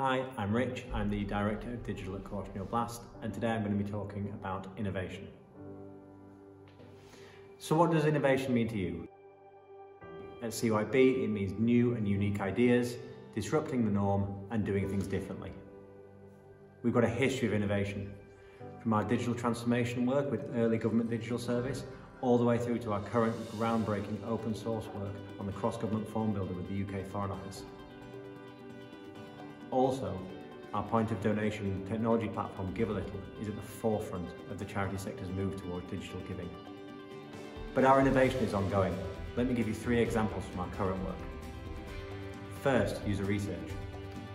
Hi, I'm Rich. I'm the Director of Digital at Caution Your Blast, and today I'm going to be talking about innovation. So what does innovation mean to you? At CYB, it means new and unique ideas, disrupting the norm and doing things differently. We've got a history of innovation, from our digital transformation work with early government digital service, all the way through to our current groundbreaking open source work on the cross-government form builder with the UK Foreign Office. Also, our point of donation technology platform Give a Little is at the forefront of the charity sector's move towards digital giving. But our innovation is ongoing. Let me give you three examples from our current work. First, user research.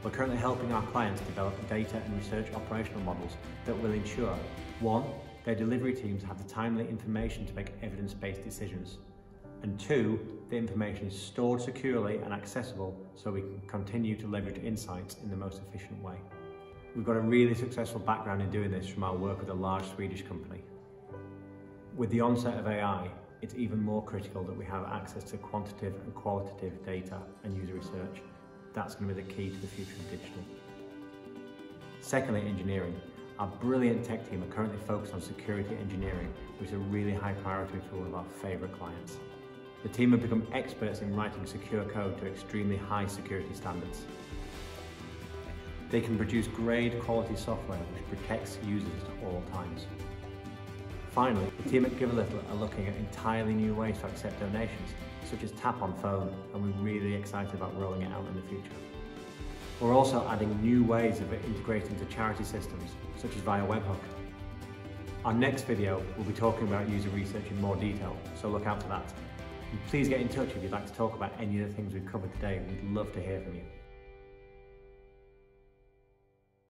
We're currently helping our clients develop data and research operational models that will ensure, one, their delivery teams have the timely information to make evidence-based decisions, and two, the information is stored securely and accessible so we can continue to leverage insights in the most efficient way. We've got a really successful background in doing this from our work with a large Swedish company. With the onset of AI, it's even more critical that we have access to quantitative and qualitative data and user research. That's going to be the key to the future of digital. Secondly, engineering. Our brilliant tech team are currently focused on security engineering, which is a really high priority for one of our favourite clients. The team have become experts in writing secure code to extremely high security standards. They can produce grade quality software which protects users at all times. Finally, the team at Give a Little are looking at entirely new ways to accept donations, such as tap on phone, and we're really excited about rolling it out in the future. We're also adding new ways of integrating to charity systems, such as via webhook. Our next video will be talking about user research in more detail, so look out for that. Please get in touch if you'd like to talk about any of the things we've covered today. We'd love to hear from you.